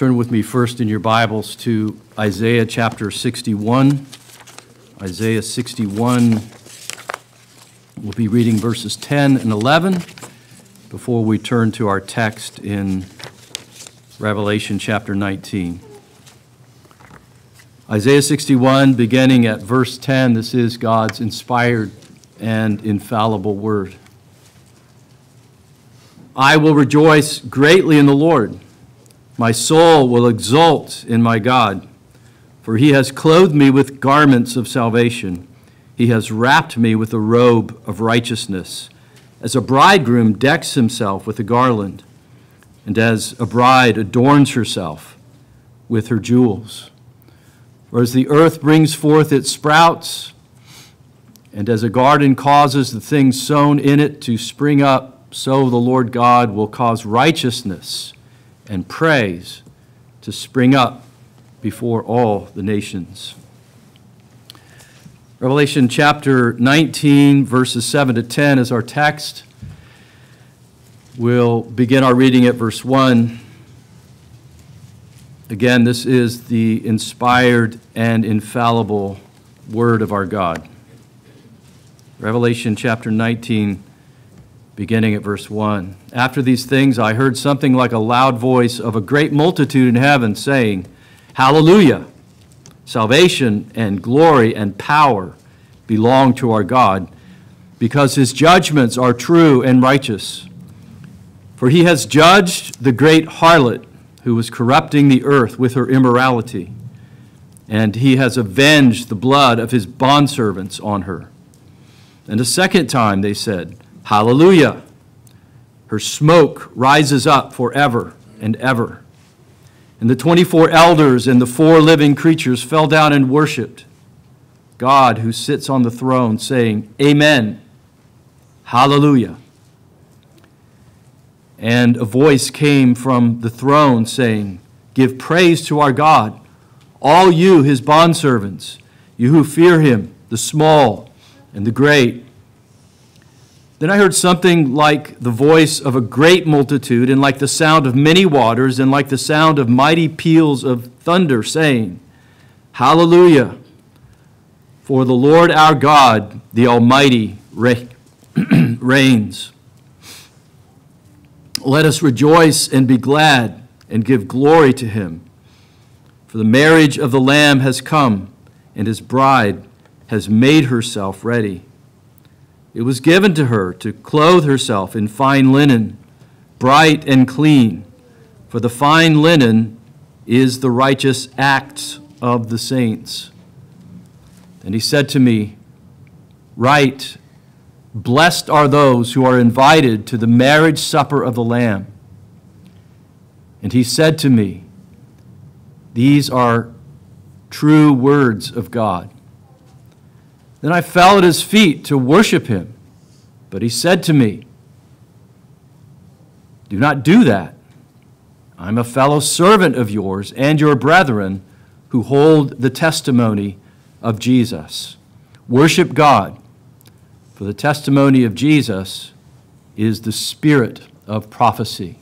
Turn with me first in your Bibles to Isaiah chapter 61. Isaiah 61. We'll be reading verses 10 and 11 before we turn to our text in Revelation chapter 19. Isaiah 61, beginning at verse 10, this is God's inspired and infallible word. I will rejoice greatly in the Lord. My soul will exult in my God, for he has clothed me with garments of salvation. He has wrapped me with a robe of righteousness, as a bridegroom decks himself with a garland, and as a bride adorns herself with her jewels. For as the earth brings forth its sprouts, and as a garden causes the things sown in it to spring up, so the Lord God will cause righteousness and praise to spring up before all the nations. Revelation chapter 19, verses 7 to 10 is our text. We'll begin our reading at verse 1. Again, this is the inspired and infallible word of our God. Revelation chapter 19 beginning at verse 1. After these things, I heard something like a loud voice of a great multitude in heaven saying, Hallelujah! Salvation and glory and power belong to our God, because his judgments are true and righteous. For he has judged the great harlot who was corrupting the earth with her immorality, and he has avenged the blood of his bondservants on her. And a second time they said, Hallelujah. Her smoke rises up forever and ever. And the 24 elders and the four living creatures fell down and worshiped God who sits on the throne, saying, Amen. Hallelujah. And a voice came from the throne saying, Give praise to our God, all you, his bondservants, you who fear him, the small and the great. Then I heard something like the voice of a great multitude, and like the sound of many waters, and like the sound of mighty peals of thunder, saying, Hallelujah! For the Lord our God, the Almighty, reigns. Let us rejoice and be glad and give glory to him. For the marriage of the Lamb has come, and his bride has made herself ready. It was given to her to clothe herself in fine linen, bright and clean, for the fine linen is the righteous acts of the saints. And he said to me, Write, blessed are those who are invited to the marriage supper of the Lamb. And he said to me, These are true words of God. Then I fell at his feet to worship him. But he said to me, Do not do that. I'm a fellow servant of yours and your brethren who hold the testimony of Jesus. Worship God, for the testimony of Jesus is the spirit of prophecy.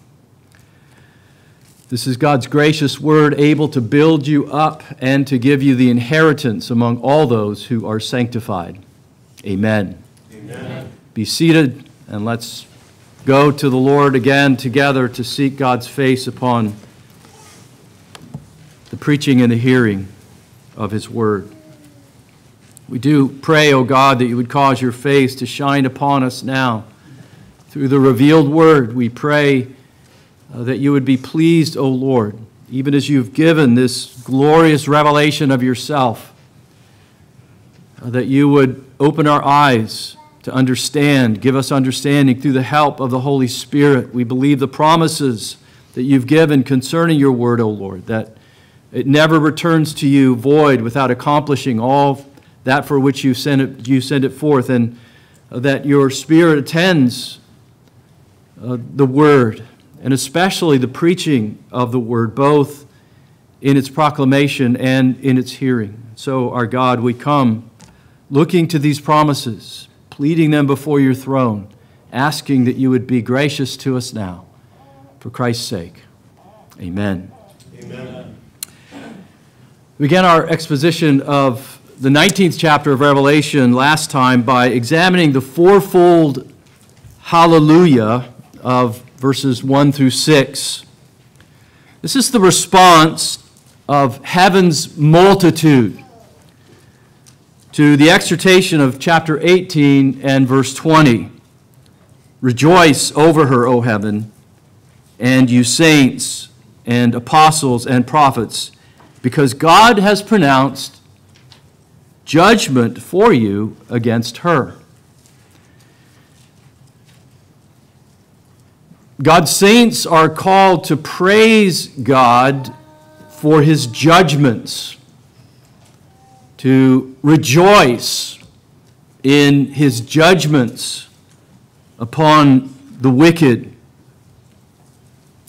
This is God's gracious word, able to build you up and to give you the inheritance among all those who are sanctified. Amen. Amen. Be seated and let's go to the Lord again together to seek God's face upon the preaching and the hearing of His word. We do pray, O oh God, that you would cause your face to shine upon us now. Through the revealed word, we pray uh, that you would be pleased, O Lord, even as you've given this glorious revelation of yourself, uh, that you would open our eyes to understand, give us understanding through the help of the Holy Spirit. We believe the promises that you've given concerning your word, O Lord, that it never returns to you void without accomplishing all that for which you send it, you send it forth, and that your Spirit attends uh, the word and especially the preaching of the word, both in its proclamation and in its hearing. So, our God, we come looking to these promises, pleading them before your throne, asking that you would be gracious to us now. For Christ's sake, amen. amen. We began our exposition of the 19th chapter of Revelation last time by examining the fourfold hallelujah of verses 1 through 6. This is the response of heaven's multitude to the exhortation of chapter 18 and verse 20. Rejoice over her, O heaven, and you saints and apostles and prophets, because God has pronounced judgment for you against her. God's saints are called to praise God for his judgments, to rejoice in his judgments upon the wicked.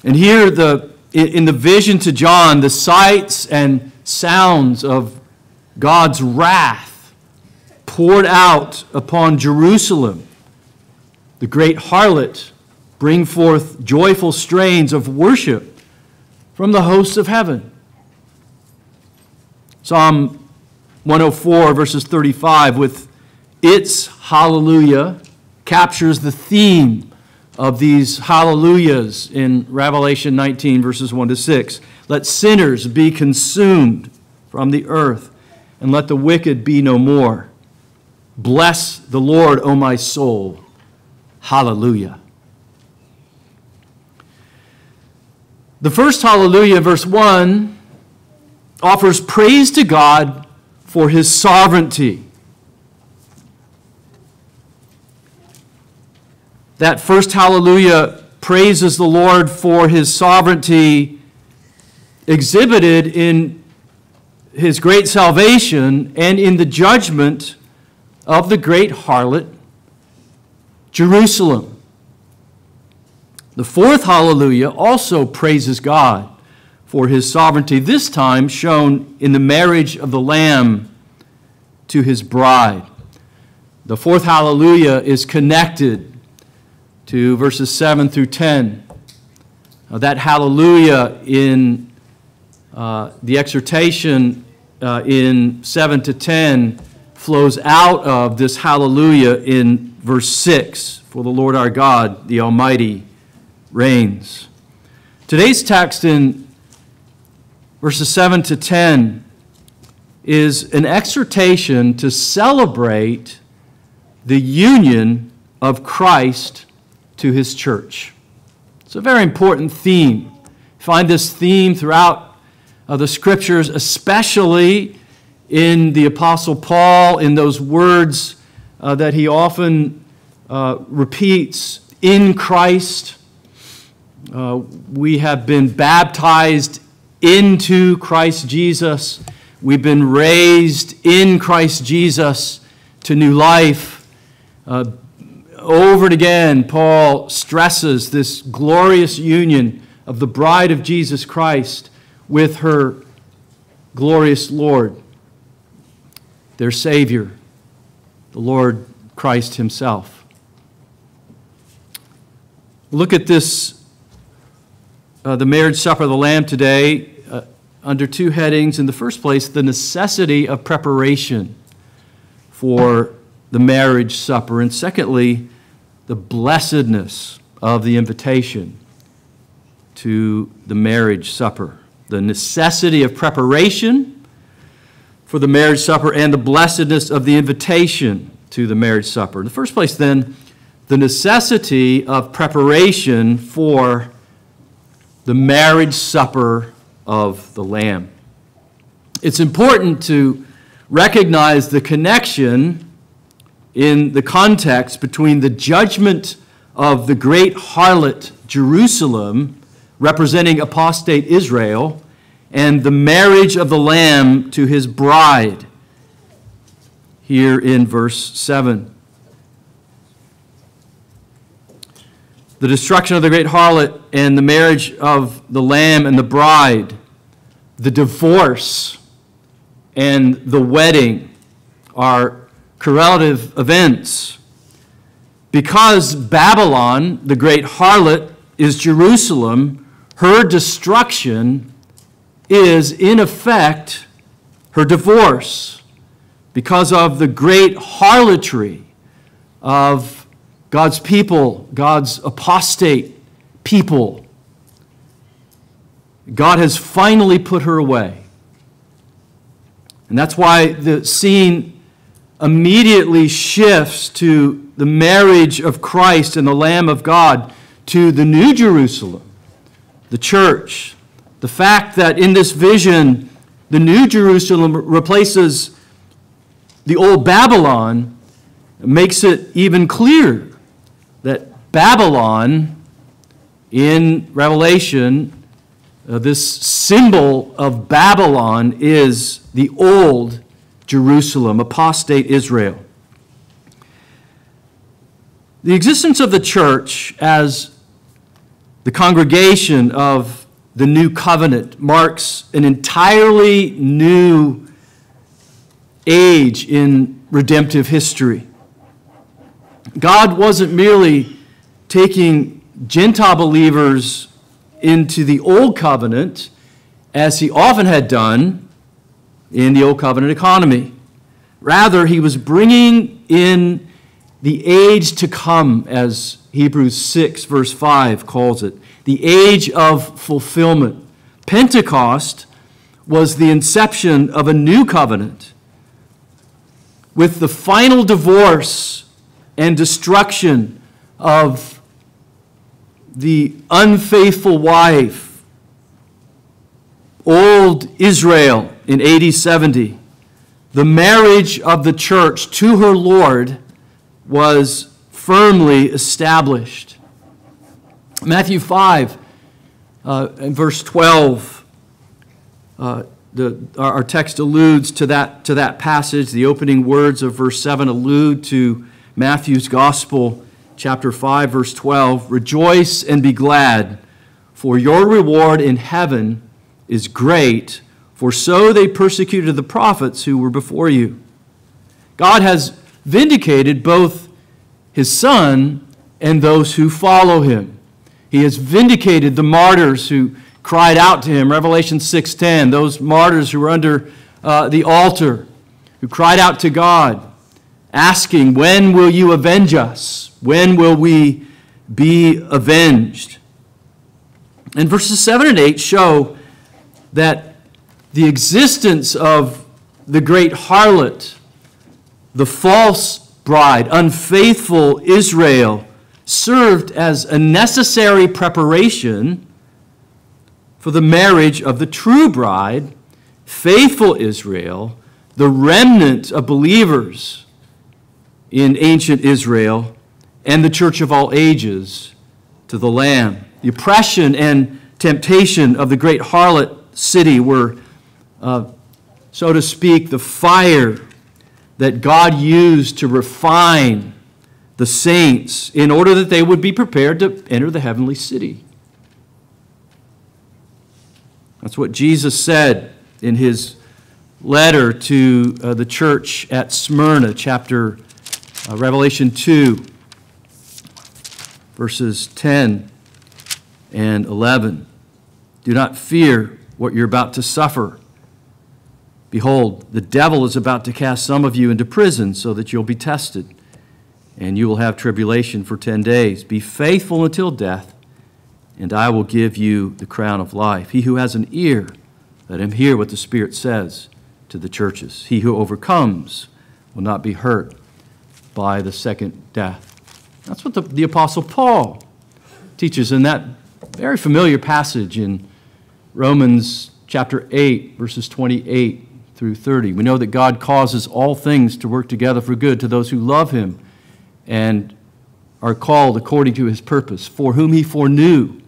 And here, the, in the vision to John, the sights and sounds of God's wrath poured out upon Jerusalem, the great harlot bring forth joyful strains of worship from the hosts of heaven. Psalm 104, verses 35, with its hallelujah, captures the theme of these hallelujahs in Revelation 19, verses 1 to 6. Let sinners be consumed from the earth, and let the wicked be no more. Bless the Lord, O my soul. Hallelujah. The first hallelujah, verse 1, offers praise to God for his sovereignty. That first hallelujah praises the Lord for his sovereignty exhibited in his great salvation and in the judgment of the great harlot, Jerusalem. The fourth hallelujah also praises God for his sovereignty, this time shown in the marriage of the Lamb to his bride. The fourth hallelujah is connected to verses 7 through 10. Uh, that hallelujah in uh, the exhortation uh, in 7 to 10 flows out of this hallelujah in verse 6 For the Lord our God, the Almighty, reigns. Today's text in verses 7 to 10 is an exhortation to celebrate the union of Christ to his church. It's a very important theme. Find this theme throughout uh, the scriptures, especially in the Apostle Paul, in those words uh, that he often uh, repeats in Christ uh, we have been baptized into Christ Jesus. We've been raised in Christ Jesus to new life. Uh, over and again, Paul stresses this glorious union of the bride of Jesus Christ with her glorious Lord, their Savior, the Lord Christ Himself. Look at this uh, the marriage supper of the Lamb today uh, under two headings. In the first place, the necessity of preparation for the marriage supper, and secondly, the blessedness of the invitation to the marriage supper. The necessity of preparation for the marriage supper and the blessedness of the invitation to the marriage supper. In the first place, then, the necessity of preparation for the marriage supper of the Lamb. It's important to recognize the connection in the context between the judgment of the great harlot Jerusalem, representing apostate Israel, and the marriage of the Lamb to his bride, here in verse 7. The destruction of the great harlot and the marriage of the lamb and the bride, the divorce and the wedding are correlative events. Because Babylon, the great harlot, is Jerusalem, her destruction is, in effect, her divorce because of the great harlotry of God's people, God's apostate people. God has finally put her away. And that's why the scene immediately shifts to the marriage of Christ and the Lamb of God to the New Jerusalem, the church. The fact that in this vision, the New Jerusalem replaces the old Babylon makes it even clearer Babylon in Revelation, uh, this symbol of Babylon is the old Jerusalem, apostate Israel. The existence of the church as the congregation of the new covenant marks an entirely new age in redemptive history. God wasn't merely taking Gentile believers into the old covenant as he often had done in the old covenant economy. Rather, he was bringing in the age to come, as Hebrews 6, verse 5 calls it, the age of fulfillment. Pentecost was the inception of a new covenant with the final divorce and destruction of the unfaithful wife, old Israel in AD 70. The marriage of the church to her Lord was firmly established. Matthew 5 uh, verse 12. Uh, the, our text alludes to that, to that passage. The opening words of verse 7 allude to Matthew's Gospel, chapter 5, verse 12. Rejoice and be glad, for your reward in heaven is great, for so they persecuted the prophets who were before you. God has vindicated both his Son and those who follow him. He has vindicated the martyrs who cried out to him. Revelation 6:10, those martyrs who were under uh, the altar, who cried out to God, asking, When will you avenge us? When will we be avenged? And verses 7 and 8 show that the existence of the great harlot, the false bride, unfaithful Israel, served as a necessary preparation for the marriage of the true bride, faithful Israel, the remnant of believers in ancient Israel, and the church of all ages to the Lamb. The oppression and temptation of the great harlot city were, uh, so to speak, the fire that God used to refine the saints in order that they would be prepared to enter the heavenly city. That's what Jesus said in his letter to uh, the church at Smyrna, chapter uh, Revelation 2, verses 10 and 11. Do not fear what you're about to suffer. Behold, the devil is about to cast some of you into prison so that you'll be tested, and you will have tribulation for 10 days. Be faithful until death and I will give you the crown of life. He who has an ear, let him hear what the Spirit says to the churches. He who overcomes will not be hurt by the second death. That's what the, the Apostle Paul teaches in that very familiar passage in Romans chapter 8, verses 28 through 30. We know that God causes all things to work together for good to those who love him and are called according to his purpose, for whom he foreknew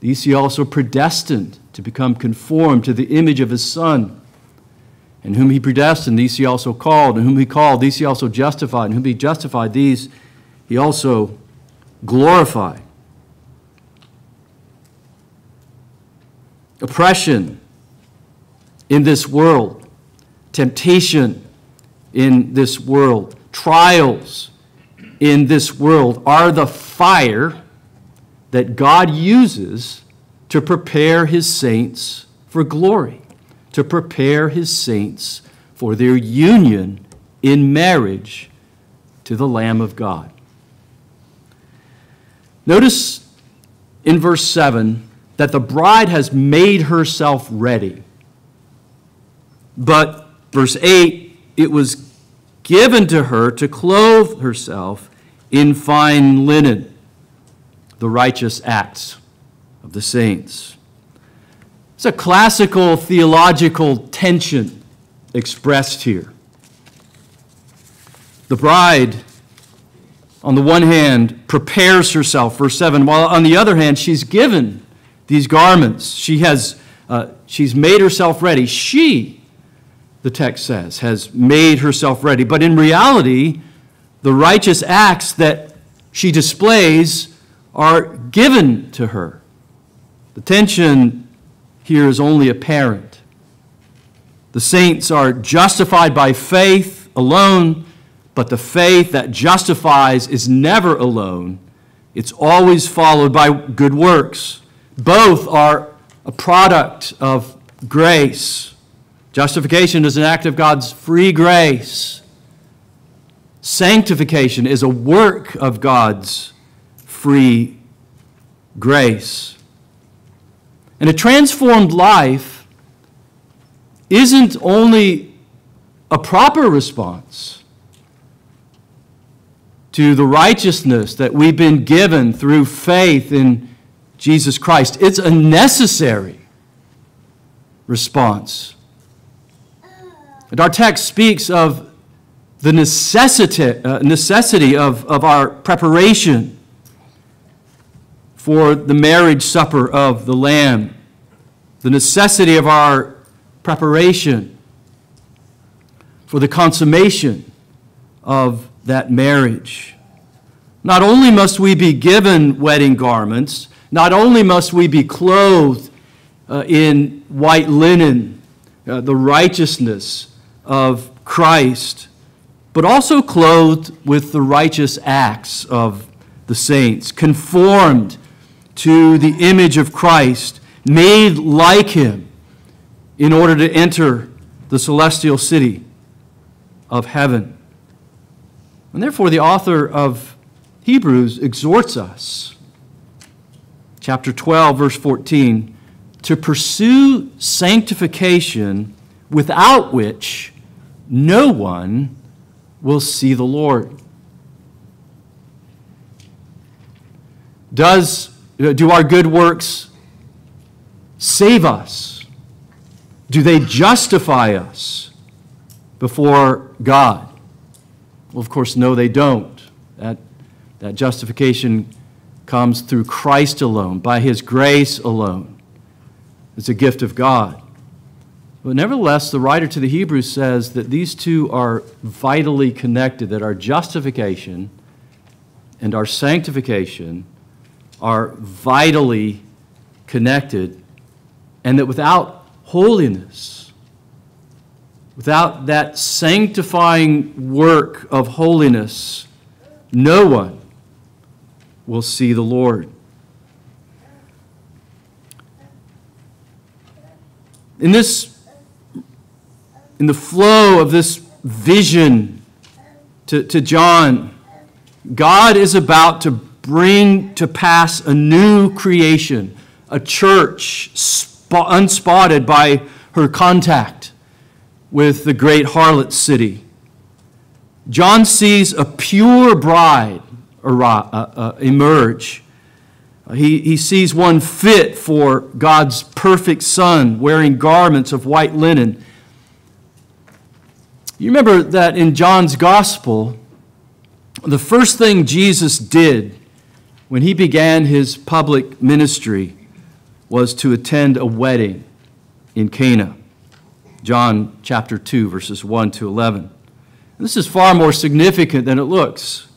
these he also predestined to become conformed to the image of his Son. And whom he predestined, these he also called. And whom he called, these he also justified. And whom he justified, these he also glorified. Oppression in this world, temptation in this world, trials in this world are the fire that God uses to prepare his saints for glory, to prepare his saints for their union in marriage to the Lamb of God. Notice in verse 7 that the bride has made herself ready. But, verse 8, it was given to her to clothe herself in fine linen, the righteous acts of the saints. It's a classical theological tension expressed here. The bride on the one hand, prepares herself, verse 7, while on the other hand, she's given these garments. She has, uh, she's made herself ready. She, the text says, has made herself ready. But in reality, the righteous acts that she displays are given to her. The tension here is only apparent. The saints are justified by faith alone but the faith that justifies is never alone, it's always followed by good works. Both are a product of grace. Justification is an act of God's free grace. Sanctification is a work of God's free grace. And a transformed life isn't only a proper response to the righteousness that we've been given through faith in Jesus Christ. It's a necessary response. And our text speaks of the necessity, uh, necessity of, of our preparation for the marriage supper of the Lamb, the necessity of our preparation for the consummation of that marriage. Not only must we be given wedding garments, not only must we be clothed uh, in white linen, uh, the righteousness of Christ, but also clothed with the righteous acts of the saints, conformed to the image of Christ, made like him in order to enter the celestial city of heaven. And therefore, the author of Hebrews exhorts us, chapter 12, verse 14, to pursue sanctification without which no one will see the Lord. Does, do our good works save us? Do they justify us before God? Well, of course, no, they don't. That, that justification comes through Christ alone, by his grace alone. It's a gift of God. But nevertheless, the writer to the Hebrews says that these two are vitally connected, that our justification and our sanctification are vitally connected, and that without holiness, Without that sanctifying work of holiness, no one will see the Lord. In this, in the flow of this vision to, to John, God is about to bring to pass a new creation, a church unspotted by her contact with the great harlot city. John sees a pure bride uh, uh, emerge. He, he sees one fit for God's perfect Son, wearing garments of white linen. You remember that in John's Gospel, the first thing Jesus did when he began his public ministry was to attend a wedding in Cana. John chapter 2, verses 1 to 11. This is far more significant than it looks.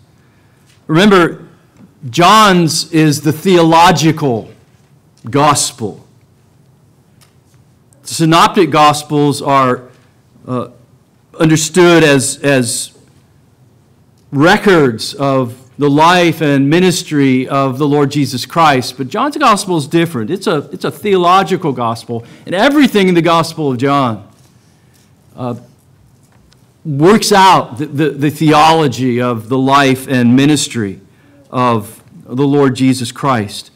Remember, John's is the theological gospel. The synoptic gospels are uh, understood as, as records of the life and ministry of the Lord Jesus Christ. But John's gospel is different. It's a, it's a theological gospel, and everything in the gospel of John uh, works out the, the, the theology of the life and ministry of the Lord Jesus Christ.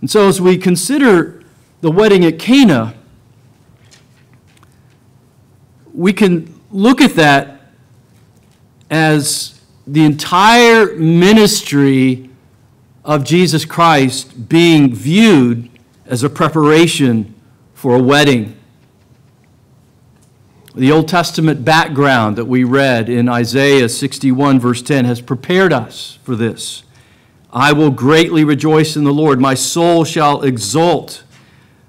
And so, as we consider the wedding at Cana, we can look at that as the entire ministry of Jesus Christ being viewed as a preparation for a wedding. The Old Testament background that we read in Isaiah 61, verse 10, has prepared us for this. I will greatly rejoice in the Lord. My soul shall exult,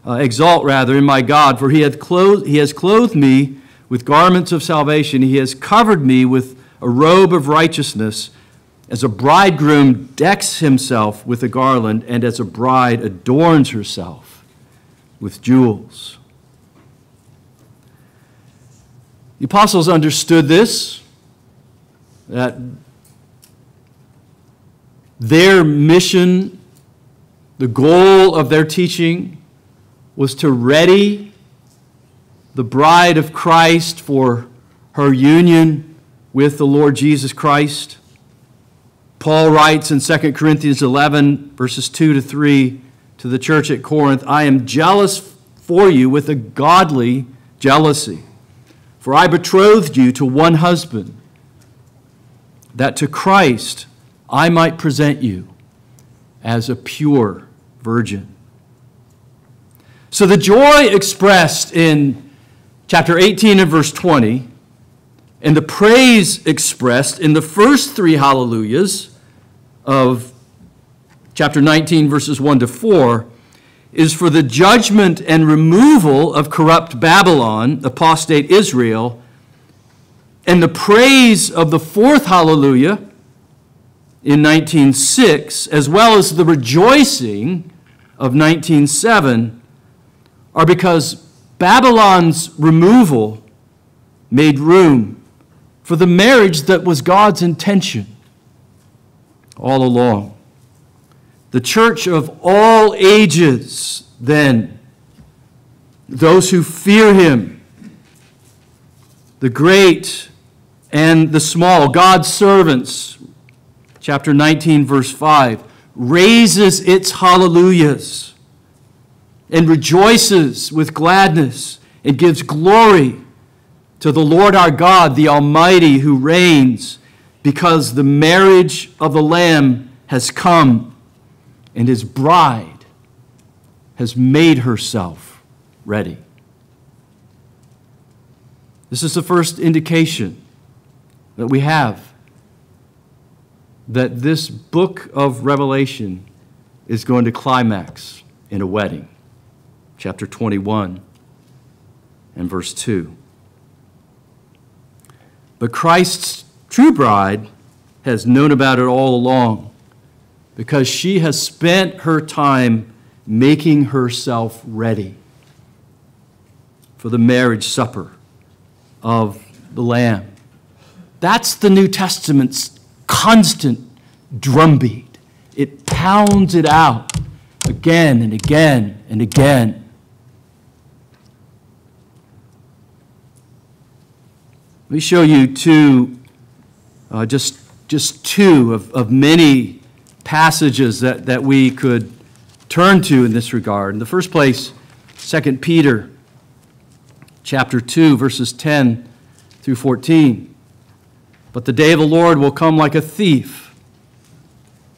uh, exalt rather, in my God, for he, hath clothed, he has clothed me with garments of salvation. He has covered me with a robe of righteousness, as a bridegroom decks himself with a garland, and as a bride adorns herself with jewels. The apostles understood this, that their mission, the goal of their teaching, was to ready the bride of Christ for her union with the Lord Jesus Christ. Paul writes in 2 Corinthians 11, verses 2 to 3, to the church at Corinth I am jealous for you with a godly jealousy. For I betrothed you to one husband, that to Christ I might present you as a pure virgin. So the joy expressed in chapter 18 and verse 20, and the praise expressed in the first three hallelujahs of chapter 19, verses 1 to 4, is for the judgment and removal of corrupt Babylon, apostate Israel, and the praise of the fourth hallelujah in 19.6, as well as the rejoicing of 19.7, are because Babylon's removal made room for the marriage that was God's intention all along. The church of all ages, then, those who fear him, the great and the small, God's servants, chapter 19, verse 5, raises its hallelujahs and rejoices with gladness and gives glory to the Lord our God, the Almighty, who reigns, because the marriage of the Lamb has come and his bride has made herself ready. This is the first indication that we have that this book of Revelation is going to climax in a wedding. Chapter 21 and verse 2. But Christ's true bride has known about it all along because she has spent her time making herself ready for the marriage supper of the Lamb. That's the New Testament's constant drumbeat. It pounds it out again and again and again. Let me show you two, uh, just, just two of, of many passages that, that we could turn to in this regard. In the first place, 2 Peter chapter 2, verses 10 through 14. But the day of the Lord will come like a thief,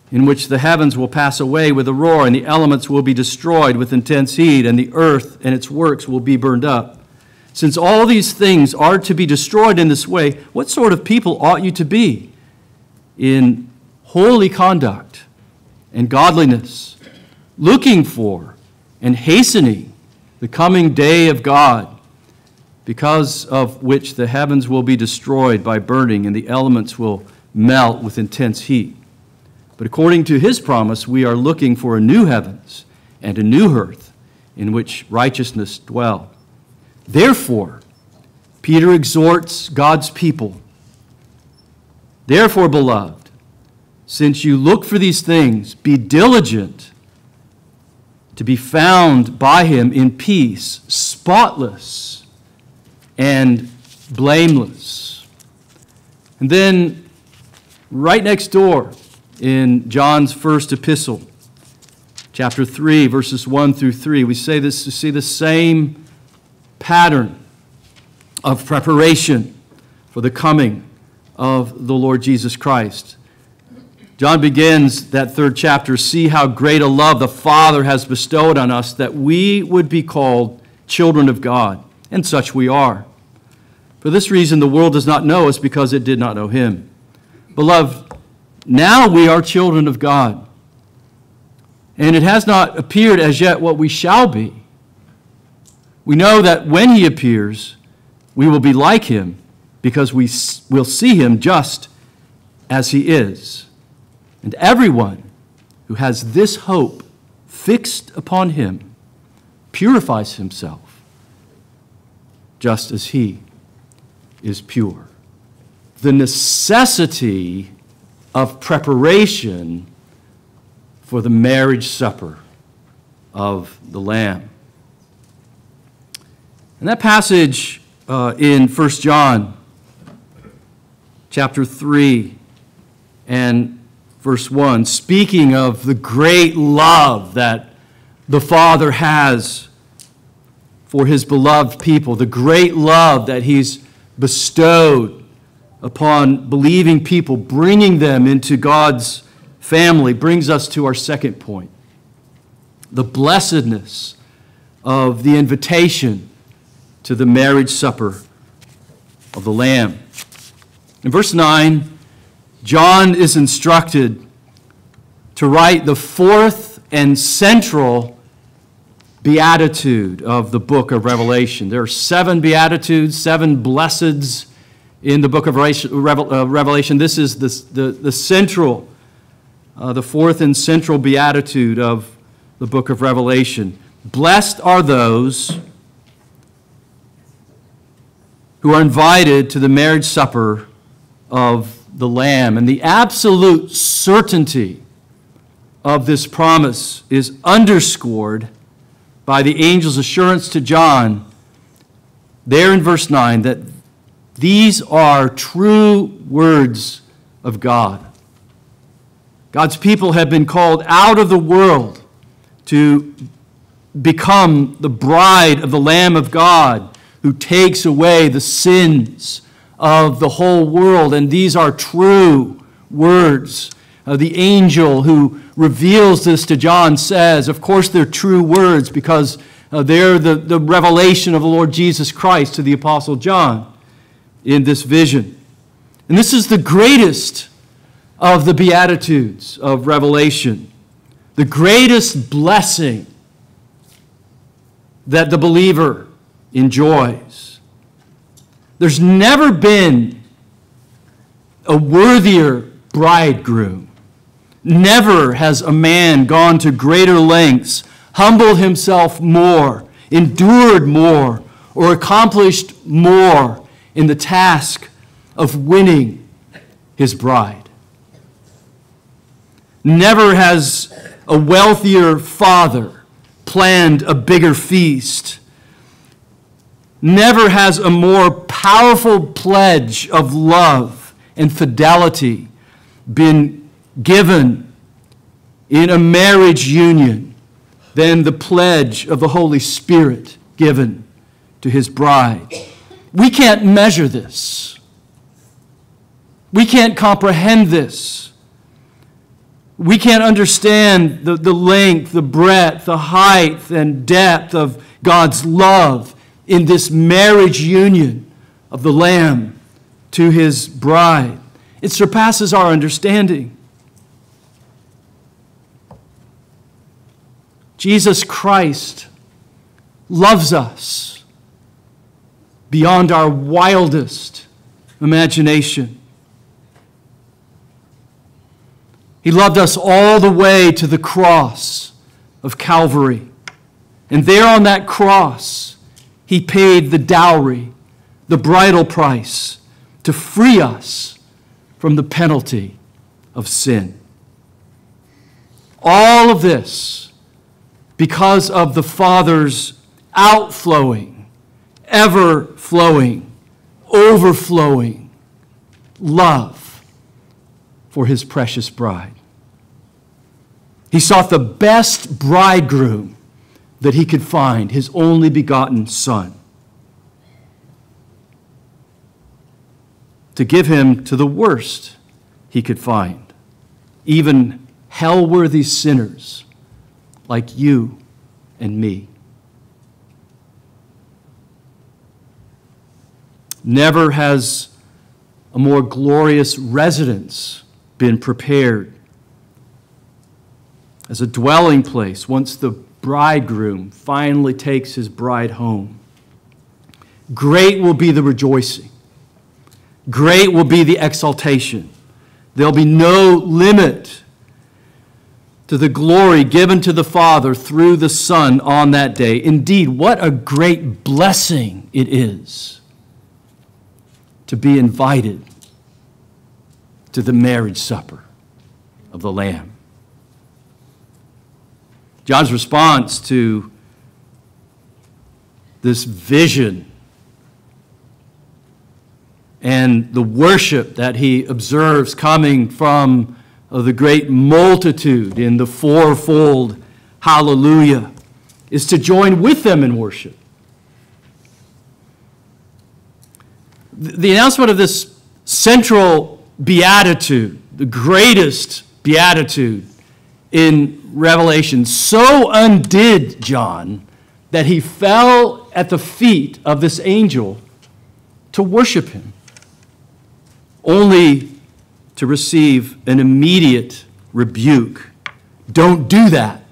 in which the heavens will pass away with a roar, and the elements will be destroyed with intense heat, and the earth and its works will be burned up. Since all these things are to be destroyed in this way, what sort of people ought you to be in holy conduct and godliness, looking for and hastening the coming day of God, because of which the heavens will be destroyed by burning and the elements will melt with intense heat? But according to his promise, we are looking for a new heavens and a new earth in which righteousness dwells. Therefore, Peter exhorts God's people, therefore, beloved, since you look for these things, be diligent to be found by him in peace, spotless and blameless. And then, right next door in John's first epistle, chapter 3, verses 1 through 3, we say this to see the same pattern of preparation for the coming of the Lord Jesus Christ. John begins that third chapter see how great a love the Father has bestowed on us that we would be called children of God, and such we are. For this reason, the world does not know us because it did not know him. Beloved, now we are children of God, and it has not appeared as yet what we shall be. We know that when he appears, we will be like him because we will see him just as he is. And everyone who has this hope fixed upon him purifies himself just as he is pure. The necessity of preparation for the marriage supper of the Lamb. And that passage uh, in 1 John chapter 3 and verse 1, speaking of the great love that the Father has for his beloved people, the great love that he's bestowed upon believing people, bringing them into God's family, brings us to our second point. The blessedness of the invitation to the marriage supper of the Lamb. In verse 9, John is instructed to write the fourth and central beatitude of the book of Revelation. There are seven beatitudes, seven blesseds in the book of uh, Revelation. This is the, the, the central, uh, the fourth and central beatitude of the book of Revelation. Blessed are those who are invited to the marriage supper of the Lamb. And the absolute certainty of this promise is underscored by the angel's assurance to John there in verse 9 that these are true words of God. God's people have been called out of the world to become the bride of the Lamb of God who takes away the sins of the whole world. And these are true words. Uh, the angel who reveals this to John says, of course, they're true words because uh, they're the, the revelation of the Lord Jesus Christ to the Apostle John in this vision. And this is the greatest of the Beatitudes of Revelation, the greatest blessing that the believer enjoys. There's never been a worthier bridegroom. Never has a man gone to greater lengths, humbled himself more, endured more, or accomplished more in the task of winning his bride. Never has a wealthier father planned a bigger feast never has a more powerful pledge of love and fidelity been given in a marriage union than the pledge of the Holy Spirit given to his bride. We can't measure this. We can't comprehend this. We can't understand the, the length, the breadth, the height, and depth of God's love in this marriage union of the Lamb to his bride. It surpasses our understanding. Jesus Christ loves us beyond our wildest imagination. He loved us all the way to the cross of Calvary. And there on that cross, he paid the dowry, the bridal price, to free us from the penalty of sin. All of this because of the Father's outflowing, ever flowing, overflowing love for his precious bride. He sought the best bridegroom that he could find, his only begotten Son, to give him to the worst he could find, even hell worthy sinners like you and me. Never has a more glorious residence been prepared as a dwelling place once the bridegroom finally takes his bride home. Great will be the rejoicing. Great will be the exaltation. There'll be no limit to the glory given to the Father through the Son on that day. Indeed, what a great blessing it is to be invited to the marriage supper of the Lamb. John's response to this vision and the worship that he observes coming from uh, the great multitude in the fourfold hallelujah is to join with them in worship. The announcement of this central beatitude, the greatest beatitude in Revelation, so undid John that he fell at the feet of this angel to worship him, only to receive an immediate rebuke. Don't do that.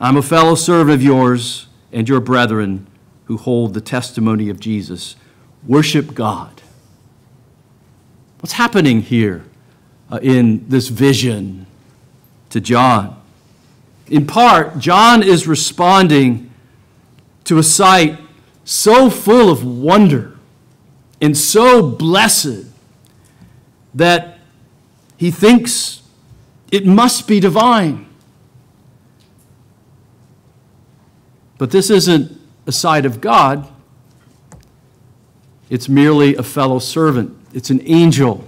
I'm a fellow servant of yours and your brethren who hold the testimony of Jesus. Worship God. What's happening here uh, in this vision to John? In part, John is responding to a sight so full of wonder and so blessed that he thinks it must be divine. But this isn't a sight of God, it's merely a fellow servant. It's an angel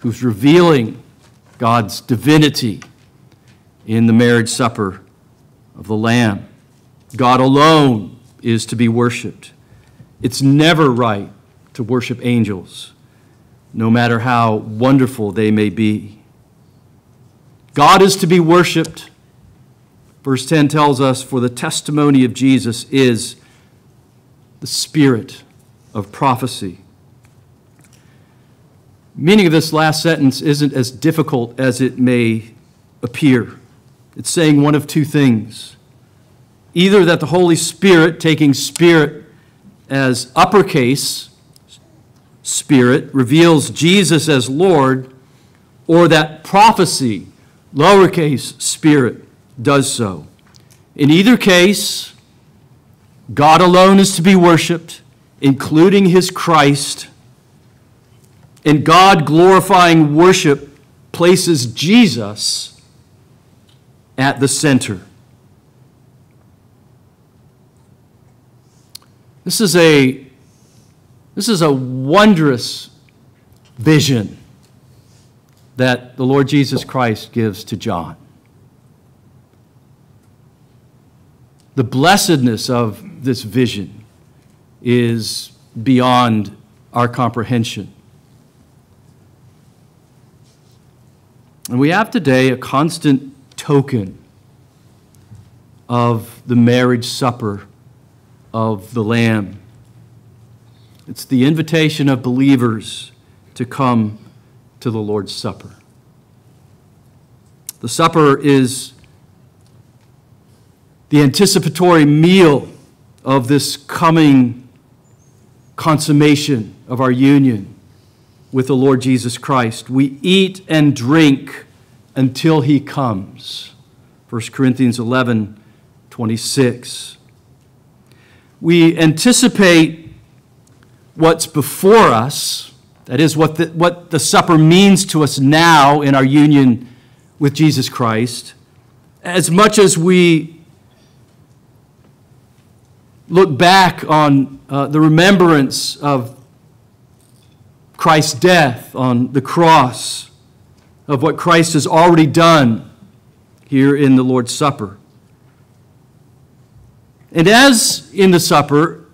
who's revealing God's divinity in the marriage supper of the Lamb. God alone is to be worshiped. It's never right to worship angels, no matter how wonderful they may be. God is to be worshiped. Verse 10 tells us, For the testimony of Jesus is the spirit of prophecy. Meaning of this last sentence isn't as difficult as it may appear. It's saying one of two things. Either that the Holy Spirit, taking spirit as uppercase, spirit, reveals Jesus as Lord, or that prophecy, lowercase spirit, does so. In either case, God alone is to be worshiped, including his Christ. And God glorifying worship places Jesus at the center. This is a this is a wondrous vision that the Lord Jesus Christ gives to John. The blessedness of this vision is beyond our comprehension. And we have today a constant token of the marriage supper of the Lamb. It's the invitation of believers to come to the Lord's Supper. The supper is the anticipatory meal of this coming consummation of our union with the Lord Jesus Christ. We eat and drink until he comes. 1 Corinthians 11 26. We anticipate what's before us, that is, what the, what the supper means to us now in our union with Jesus Christ, as much as we look back on uh, the remembrance of Christ's death on the cross, of what Christ has already done here in the Lord's Supper. And as in the supper,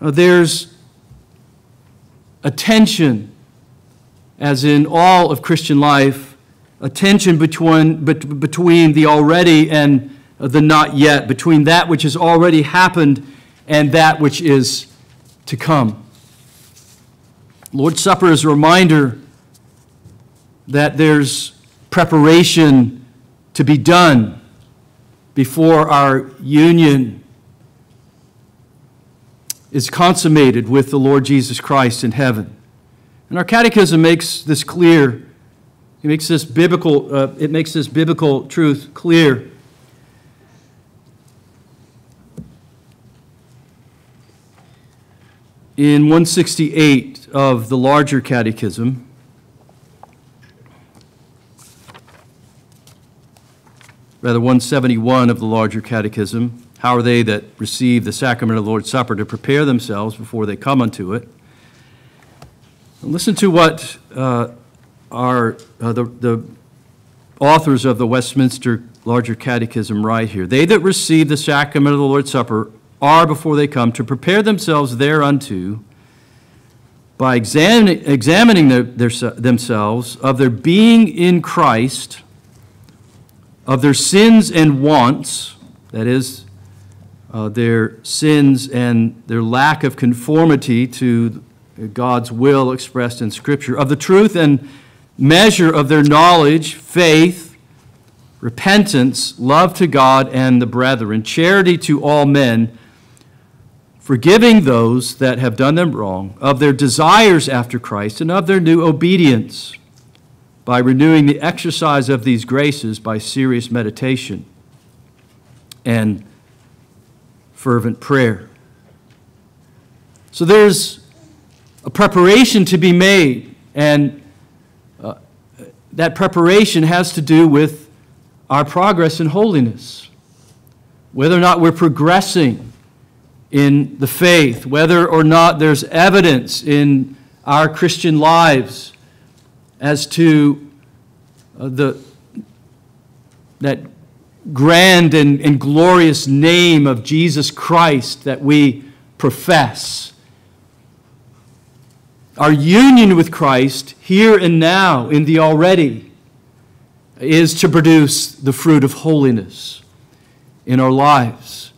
uh, there's a tension, as in all of Christian life, a tension between, between the already and the not yet, between that which has already happened and that which is to come. Lord's Supper is a reminder that there's preparation to be done before our union is consummated with the Lord Jesus Christ in heaven. And our catechism makes this clear. It makes this biblical, uh, it makes this biblical truth clear. In 168 of the larger catechism, rather 171 of the larger catechism, how are they that receive the sacrament of the Lord's Supper to prepare themselves before they come unto it? And listen to what uh, our, uh, the, the authors of the Westminster Larger Catechism write here. They that receive the sacrament of the Lord's Supper are, before they come, to prepare themselves thereunto by examining, their, themselves of their being in Christ of their sins and wants, that is, uh, their sins and their lack of conformity to God's will expressed in Scripture, of the truth and measure of their knowledge, faith, repentance, love to God and the brethren, charity to all men, forgiving those that have done them wrong, of their desires after Christ, and of their new obedience by renewing the exercise of these graces by serious meditation and fervent prayer. So there's a preparation to be made, and uh, that preparation has to do with our progress in holiness. Whether or not we're progressing in the faith, whether or not there's evidence in our Christian lives as to uh, the, that grand and, and glorious name of Jesus Christ that we profess. Our union with Christ here and now in the already is to produce the fruit of holiness in our lives.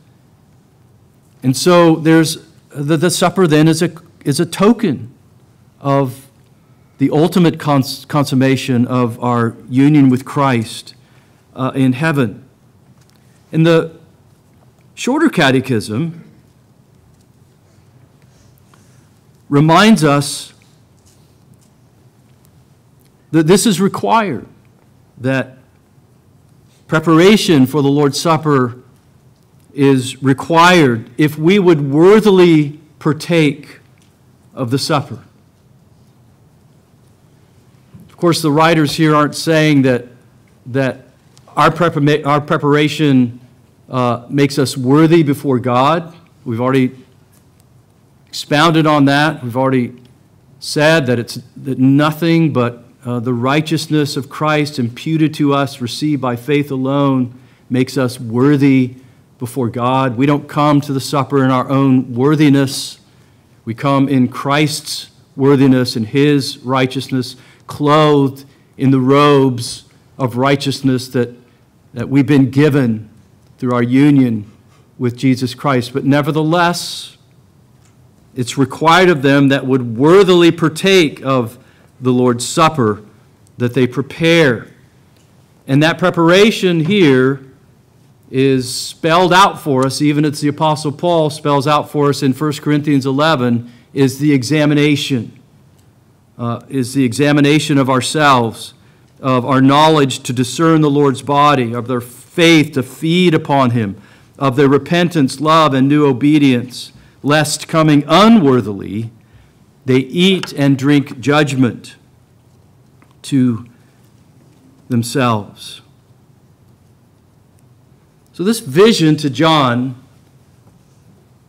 And so there's the, the supper then is a, is a token of the ultimate cons- consummation of our union with Christ uh, in heaven. In the shorter catechism, reminds us that this is required, that preparation for the Lord's Supper is required if we would worthily partake of the supper. Of course, the writers here aren't saying that, that our, our preparation uh, makes us worthy before God. We've already expounded on that. We've already said that it's that nothing but uh, the righteousness of Christ imputed to us, received by faith alone, makes us worthy before God. We don't come to the supper in our own worthiness. We come in Christ's worthiness and his righteousness clothed in the robes of righteousness that, that we've been given through our union with Jesus Christ. But nevertheless, it's required of them that would worthily partake of the Lord's Supper that they prepare. And that preparation here is spelled out for us, even as the Apostle Paul spells out for us in 1 Corinthians 11, is the examination uh, is the examination of ourselves, of our knowledge to discern the Lord's body, of their faith to feed upon Him, of their repentance, love, and new obedience, lest coming unworthily, they eat and drink judgment to themselves. So, this vision to John,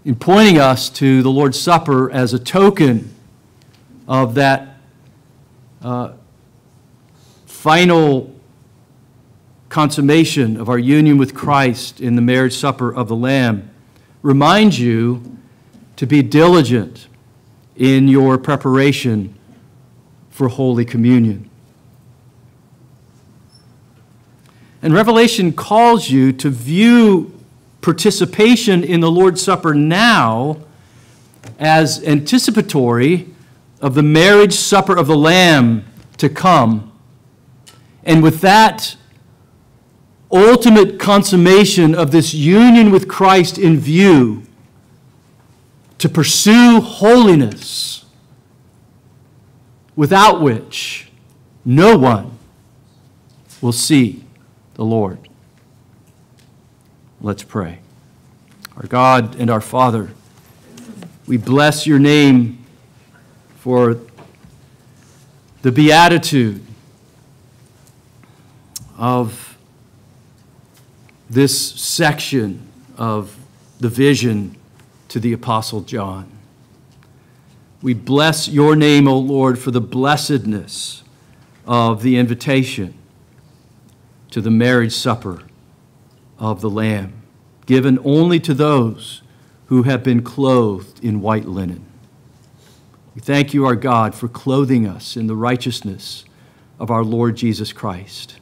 in pointing us to the Lord's Supper as a token of that uh, final consummation of our union with Christ in the marriage supper of the Lamb, reminds you to be diligent in your preparation for Holy Communion. And Revelation calls you to view participation in the Lord's Supper now as anticipatory of the marriage supper of the Lamb to come. And with that ultimate consummation of this union with Christ in view, to pursue holiness, without which no one will see the Lord. Let's pray. Our God and our Father, we bless your name for the beatitude of this section of the vision to the Apostle John. We bless your name, O Lord, for the blessedness of the invitation to the marriage supper of the Lamb, given only to those who have been clothed in white linen. We thank you, our God, for clothing us in the righteousness of our Lord Jesus Christ.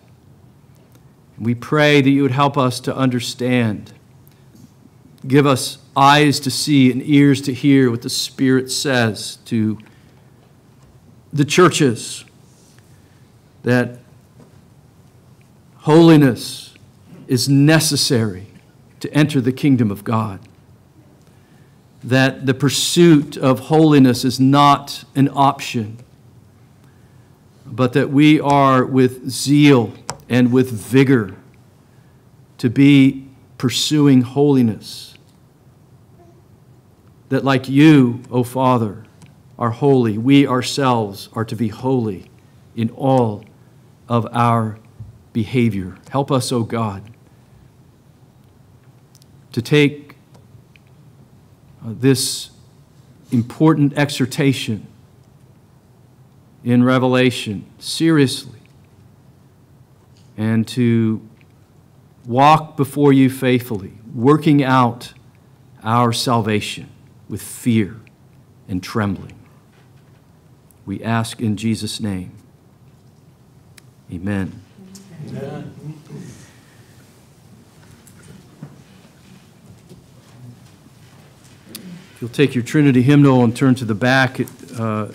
And we pray that you would help us to understand. Give us eyes to see and ears to hear what the Spirit says to the churches that holiness is necessary to enter the kingdom of God. That the pursuit of holiness is not an option, but that we are with zeal and with vigor to be pursuing holiness. That, like you, O Father, are holy, we ourselves are to be holy in all of our behavior. Help us, O God, to take Uh, this important exhortation in Revelation seriously and to walk before you faithfully, working out our salvation with fear and trembling. We ask in Jesus' name. Amen. Amen. You'll take your Trinity hymnal and turn to the back, uh,